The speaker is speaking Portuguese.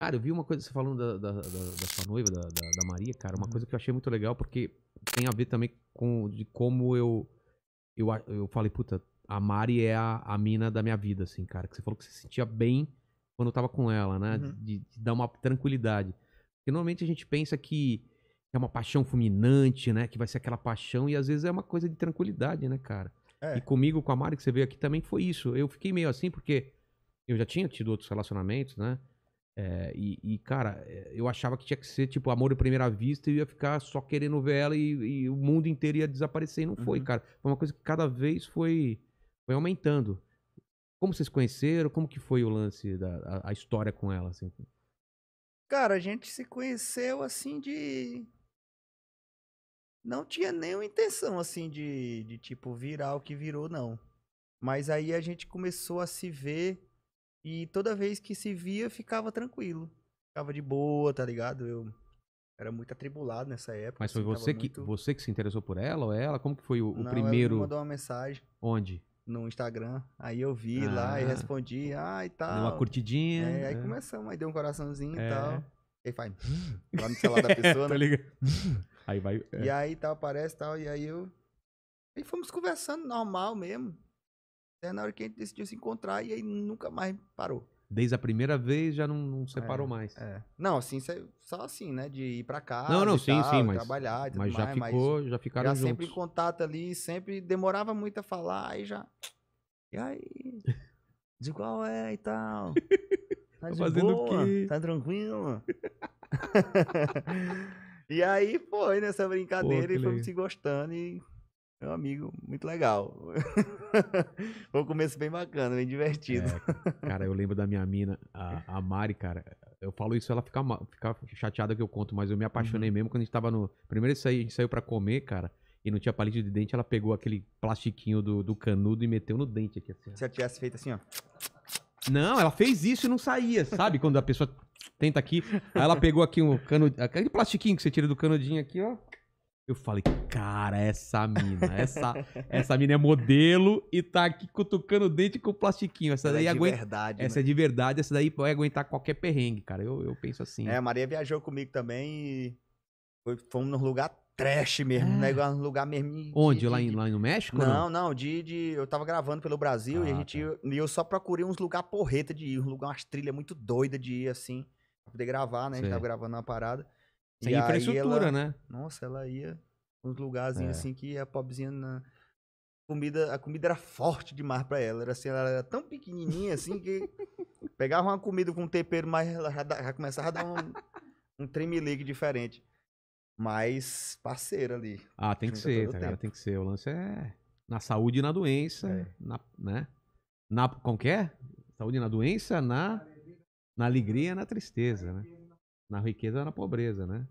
Cara, eu vi uma coisa, você falando da, da, da- da sua noiva, da, da, Maria, cara, uma Uhum. coisa que eu achei muito legal, porque tem a ver também com de como eu, eu, eu falei, puta, a Mari é a, a mina da minha vida, assim, cara. Que você falou que você se sentia bem quando eu tava com ela, né? Uhum. De, de dar uma tranquilidade. Porque normalmente a gente pensa que é uma paixão fulminante, né? Que vai ser aquela paixão, e às vezes é uma coisa de tranquilidade, né, cara? É. E comigo, com a Mari, que você veio aqui, também foi isso. Eu fiquei meio assim, porque eu já tinha tido outros relacionamentos, né? É, e, e, cara, é, eu achava que tinha que ser, tipo, amor à primeira vista e eu ia ficar só querendo ver ela e, e o mundo inteiro ia desaparecer. E não foi, Uhum. cara. Foi uma coisa que cada vez foi, foi aumentando. Como vocês conheceram? Como que foi o lance, da, a, a história com ela, assim? Cara, a gente se conheceu assim de. Não tinha nenhuma intenção assim de, de tipo virar o que virou, não. Mas aí a gente começou a se ver e toda vez que se via ficava tranquilo. Ficava de boa, tá ligado? Eu era muito atribulado nessa época. Mas foi assim, você que, muito- você que se interessou por ela ou ela? Como que foi o, Não, ela primeiro... me mandou uma mensagem Onde? no Instagram. Aí eu vi lá e Ah. respondi, ah, e tal. Deu uma curtidinha. É, aí é. começamos, aí deu um coraçãozinho É. e tal. Aí faz. lá no celular da pessoa, Tá né? ligado? Aí vai... é. E aí tal, aparece tal, e aí eu. E fomos conversando normal mesmo. Até na hora que a gente decidiu se encontrar e aí nunca mais parou. Desde a primeira vez já não, não separou mais. É. Não, assim, só assim, né? De ir pra casa. Não, não, sim, tal, sim, mas- Trabalhar e tudo Mas já mais, mas ficou, já ficaram já juntos. sempre em contato ali, sempre demorava muito a falar, aí já. E aí? De qual é e tal? Tá Tá de fazendo o boa? quê? Tá tranquilo? e aí foi nessa brincadeira que e fomos legal. se gostando e meu amigo, muito legal. Foi um começo bem bacana, bem divertido. É, cara, eu lembro da minha mina, a, a Mari, cara. Eu falo isso, ela fica, fica chateada que eu conto, mas eu me apaixonei Uhum. mesmo quando a gente tava no. Primeiro a gente saiu pra comer, cara, e não tinha palito de dente, ela pegou aquele plastiquinho do, do canudo e meteu no dente aqui, assim. Se eu tivesse feito assim, ó. Não, ela fez isso e não saía, sabe? Quando a pessoa tenta aqui. Aí ela pegou aqui um cano, aquele plastiquinho que você tira do canudinho aqui, ó. Eu falei, cara, essa mina, essa, essa mina é modelo e tá aqui cutucando o dente com o plastiquinho. Essa daí é de aguenta. verdade. Essa né? é de verdade, essa daí vai aguentar qualquer perrengue, cara. Eu, eu penso assim. É, a Maria viajou comigo também e foi, fomos num lugar trash mesmo, É. um negócio, um lugar mesmo. de- Onde? de- lá, em, lá no México? ou Não, não, de, de. Eu tava gravando pelo Brasil e a Ah, gente. tá. E eu só procurei uns lugar porreta de ir, um lugar, umas trilhas muito doidas de ir, assim, pra poder gravar, né? A gente Sei. tava gravando uma parada. Sem E infraestrutura, ela- né? Nossa, ela ia uns lugarzinhos É. assim que a pobrezinha na. Comida, a comida era forte demais pra ela. Era assim, ela era tão pequenininha assim que pegava uma comida com um tempero, mas ela já, já começava a dar um, um tremelique diferente. Mas parceira ali. Ah, tem que ser, tá tempo. Tem que ser. O lance é na saúde e na doença, É. na, né? Na, como que é? Saúde na doença, na, na alegria e na tristeza, né? Na riqueza e na pobreza, né?